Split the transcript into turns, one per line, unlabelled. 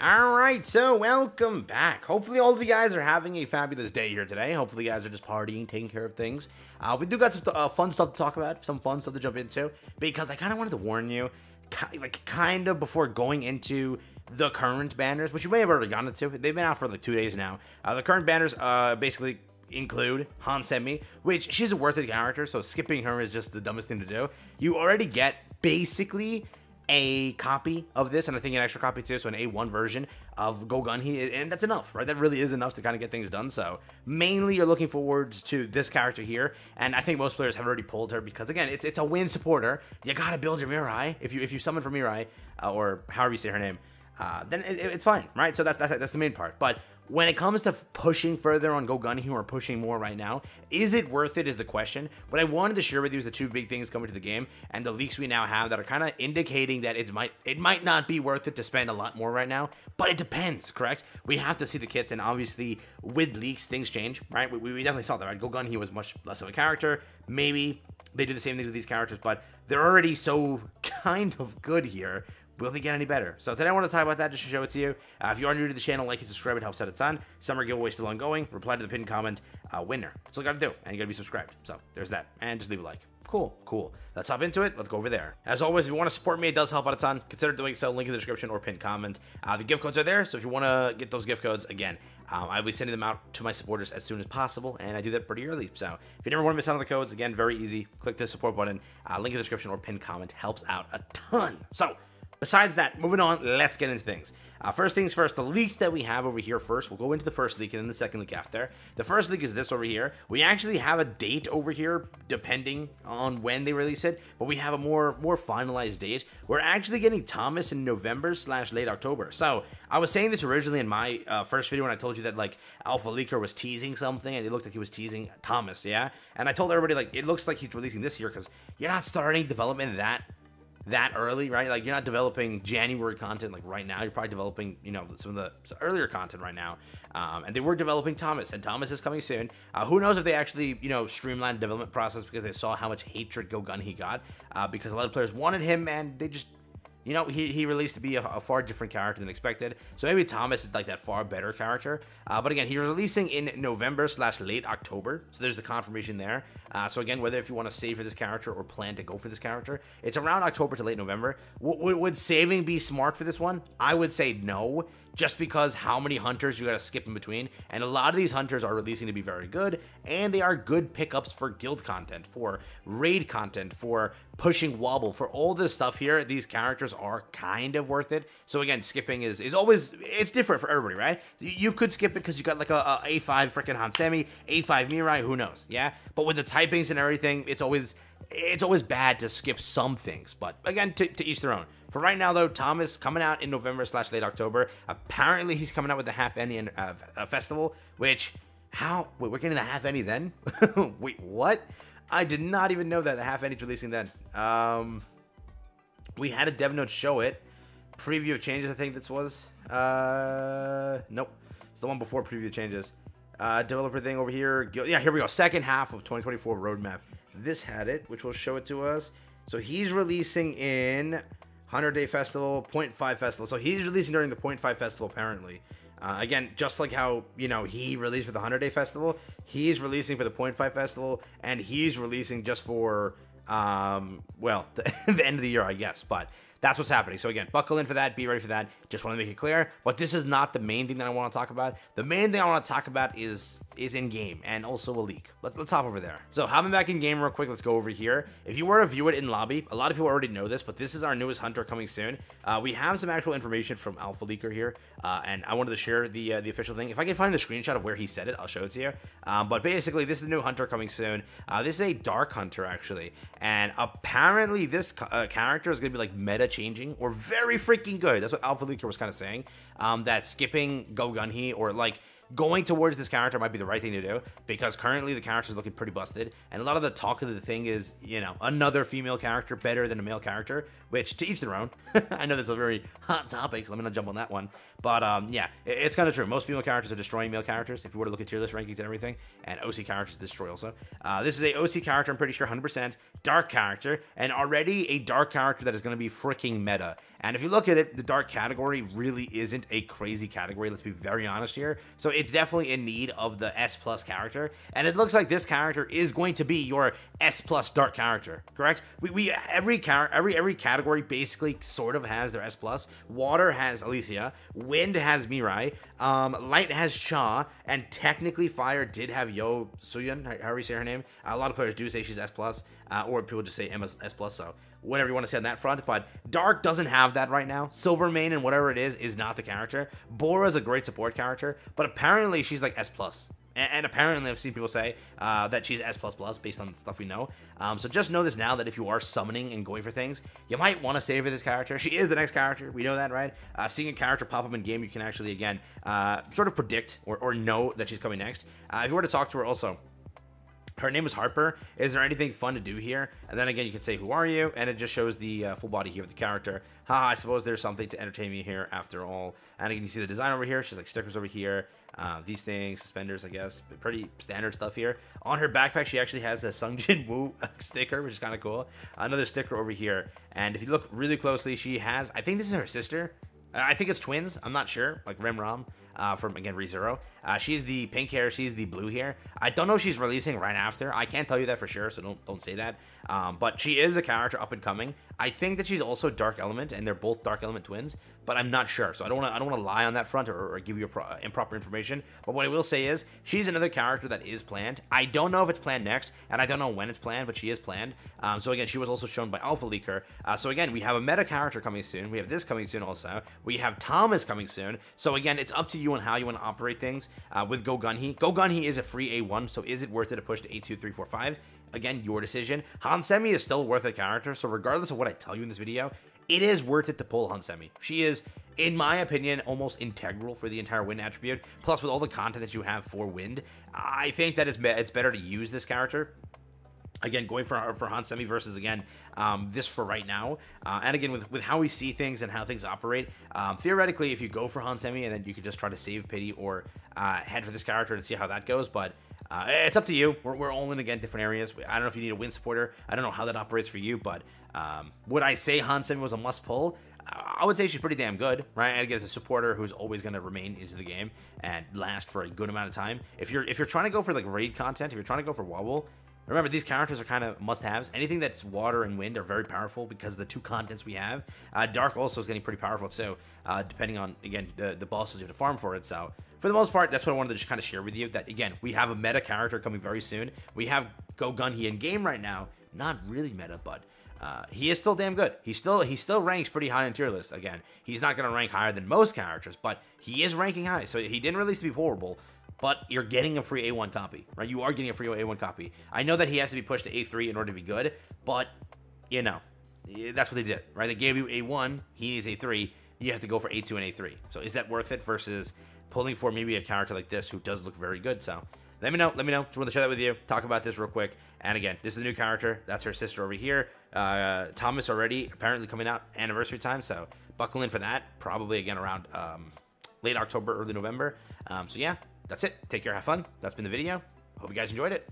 All right, so welcome back. Hopefully, all of you guys are having a fabulous day here today. Hopefully, you guys are just partying, taking care of things. Uh, we do got some uh, fun stuff to talk about, some fun stuff to jump into, because I kind of wanted to warn you, like kind of before going into the current banners, which you may have already gotten into. They've been out for like two days now. Uh, the current banners uh, basically include Han Hansemi, which she's a worth it character, so skipping her is just the dumbest thing to do. You already get basically a copy of this, and I think an extra copy too, so an A1 version of Go Gunhee, and that's enough, right? That really is enough to kind of get things done. So mainly you're looking forward to this character here, and I think most players have already pulled her because again, it's it's a win supporter. You gotta build your Mirei if you if you summon for Mirei, uh, or however you say her name. Uh, then it, it's fine, right? So that's, that's that's the main part. But when it comes to pushing further on Go Golgunhi or pushing more right now, is it worth it is the question. What I wanted to share with you is the two big things coming to the game and the leaks we now have that are kind of indicating that it might it might not be worth it to spend a lot more right now, but it depends, correct? We have to see the kits and obviously with leaks things change, right? We, we definitely saw that, right? Go Gunhee was much less of a character. Maybe they do the same things with these characters, but they're already so kind of good here Will they get any better? So today I want to talk about that just to show it to you. Uh, if you are new to the channel, like and subscribe. It helps out a ton. Summer giveaway still ongoing. Reply to the pinned comment. Uh, winner. That's all you got to do. And you got to be subscribed. So there's that. And just leave a like. Cool, cool. Let's hop into it. Let's go over there. As always, if you want to support me, it does help out a ton. Consider doing so. Link in the description or pinned comment. Uh, the gift codes are there, so if you want to get those gift codes, again, um, I'll be sending them out to my supporters as soon as possible, and I do that pretty early. So if you never want to miss out on the codes, again, very easy. Click the support button. Uh, link in the description or pinned comment helps out a ton. So Besides that, moving on, let's get into things. Uh, first things first, the leaks that we have over here first, we'll go into the first leak and then the second leak after. The first leak is this over here. We actually have a date over here, depending on when they release it, but we have a more more finalized date. We're actually getting Thomas in November slash late October. So I was saying this originally in my uh, first video when I told you that like Alpha Leaker was teasing something and it looked like he was teasing Thomas, yeah? And I told everybody like it looks like he's releasing this year because you're not starting development that that early, right? Like you're not developing January content like right now. You're probably developing, you know, some of the earlier content right now. Um, and they were developing Thomas, and Thomas is coming soon. Uh, who knows if they actually, you know, streamlined the development process because they saw how much hatred Go Gunhee got, uh, because a lot of players wanted him and they just you know, he, he released to be a, a, far different character than expected. So maybe Thomas is like that far better character. Uh, but again, he's releasing in November slash late October. So there's the confirmation there. Uh, so again, whether if you want to save for this character or plan to go for this character, it's around October to late November. W- would saving be smart for this one? I would say no just because how many hunters you got to skip in between. And a lot of these hunters are releasing to be very good, and they are good pickups for guild content, for raid content, for pushing wobble, for all this stuff here. These characters are kind of worth it. So again, skipping is is always it's different for everybody, right? You could skip it because you got like a a A5 freaking Hansemi, A5 Mirei, who knows, yeah. But with the typings and everything, it's always it's always bad to skip some things. But again, to, to each their own. For right now, though, Thomas coming out in November slash late October. Apparently, he's coming out with the Half Any uh, festival, which how wait, we're getting the Half Any then? wait, what? I did not even know that the Half Any's releasing then. Um, we had a dev note show it. Preview of changes, I think this was. Uh, nope, it's the one before preview changes. Uh, developer thing over here. Yeah, here we go. Second half of 2024 roadmap. This had it, which will show it to us. So he's releasing in 100 Day Festival, 0.5 Festival. So he's releasing during the 0.5 Festival, apparently. Uh, again, just like how, you know, he released for the 100 Day Festival, he's releasing for the 0.5 Festival, and he's releasing just for, um, well, the, the end of the year, I guess. But that's what's happening. So again, buckle in for that. Be ready for that. Just want to make it clear. But this is not the main thing that I want to talk about. The main thing I want to talk about is is in game and also a leak. Let's let's hop over there. So hopping back in game real quick. Let's go over here. If you were to view it in lobby, a lot of people already know this, but this is our newest hunter coming soon. Uh, we have some actual information from Alpha Leaker here, uh, and I wanted to share the uh, the official thing. If I can find the screenshot of where he said it, I'll show it to you. Um, but basically, this is the new hunter coming soon. Uh, this is a dark hunter actually, and apparently this uh, character is gonna be like meta changing or very freaking good. That's what Alpha Leaker was kind of saying. Um, that skipping Go Gunhee or like going towards this character might be the right thing to do because currently the character is looking pretty busted, and a lot of the talk of the thing is, you know, another female character better than a male character, which to each their own. I know that's a very hot topic, so let me not jump on that one. But um, yeah, it's kind of true. Most female characters are destroying male characters. If you were to look at tier list rankings and everything, and OC characters destroy also. Uh, this is a OC character, I'm pretty sure, 100% dark character, and already a dark character that is going to be freaking meta. And if you look at it, the dark category really isn't a crazy category. Let's be very honest here. So it's definitely in need of the S plus character, and it looks like this character is going to be your S plus dark character. Correct? We, we every character, every every category basically sort of has their S plus. Water has Alicia, Wind has Mirei, um, Light has Cha, and technically Fire did have Yoo Soohyun. How do you say her name? a lot of players do say she's S plus, uh, or people just say MS S plus. So whatever you want to say on that front. But Dark doesn't have that right now. Silvermane and whatever it is is not the character. Bora's a great support character, but apparently she's like S plus. And, apparently, I've seen people say uh, that she's S plus plus based on the stuff we know. Um, so just know this now that if you are summoning and going for things, you might want to save savor this character. She is the next character. We know that, right? Uh, seeing a character pop up in game, you can actually again uh, sort of predict or, or know that she's coming next. Uh, if you were to talk to her, also her name is Harper. Is there anything fun to do here? And then again, you can say, Who are you? And it just shows the uh, full body here of the character. Ha, I suppose there's something to entertain me here after all. And again, you see the design over here. She's like stickers over here. Uh, these things, suspenders, I guess. Pretty standard stuff here. On her backpack, she actually has a Sung Jinwoo sticker, which is kind of cool. Another sticker over here. And if you look really closely, she has, I think this is her sister. I think it's twins. I'm not sure. Like Remram uh, from again ReZero. Uh, she's the pink hair. She's the blue hair. I don't know if she's releasing right after. I can't tell you that for sure, so don't don't say that. Um, but she is a character up and coming. I think that she's also Dark Element, and they're both Dark Element twins. But I'm not sure, so I don't want to I don't want to lie on that front or, or give you pro- improper information. But what I will say is she's another character that is planned. I don't know if it's planned next, and I don't know when it's planned, but she is planned. Um, so again, she was also shown by Alpha Leaker. Uh, so again, we have a meta character coming soon. We have this coming soon also. We have Thomas coming soon. So again, it's up to you on how you want to operate things uh, with Go Gunhee. Go Gunhee is a free A1, so is it worth it to push to A2, 3, 4, 5? Again, your decision. Hansemi is still worth a character, so regardless of what I tell you in this video, it is worth it to pull Hansemi. She is, in my opinion, almost integral for the entire Wind attribute. Plus, with all the content that you have for Wind, I think that it's, it's better to use this character again going for for Han Semi versus again um, this for right now. Uh, and again with with how we see things and how things operate um, theoretically if you go for Han Semi and then you could just try to save pity or uh, head for this character and see how that goes but uh, it's up to you. We're, we're all in again different areas. I don't know if you need a win supporter. I don't know how that operates for you but um, would I say Hansemi was a must pull? I would say she's pretty damn good, right? And again, it's a supporter who's always going to remain into the game and last for a good amount of time. If you're if you're trying to go for like raid content, if you're trying to go for wobble, Remember, these characters are kind of must-haves. Anything that's water and wind are very powerful because of the two contents we have. Uh, Dark also is getting pretty powerful too, uh, depending on, again, the, the bosses you have to farm for it. So, for the most part, that's what I wanted to just kind of share with you. That, again, we have a meta character coming very soon. We have Go Gunhee in game right now. Not really meta, but uh, he is still damn good. He still he still ranks pretty high in tier list. Again, he's not going to rank higher than most characters, but he is ranking high. So he didn't release to be horrible but you're getting a free A1 copy, right? You are getting a free A1 copy. I know that he has to be pushed to A3 in order to be good, but you know, that's what they did, right? They gave you A1, he needs A3, you have to go for A2 and A3. So is that worth it versus pulling for maybe a character like this who does look very good? So let me know. Let me know. Just want to share that with you. Talk about this real quick. And again, this is a new character. That's her sister over here. Uh, Thomas already apparently coming out anniversary time. So buckle in for that. Probably again around um, late October, early November. Um, so yeah, that's it. Take care, have fun. That's been the video. Hope you guys enjoyed it.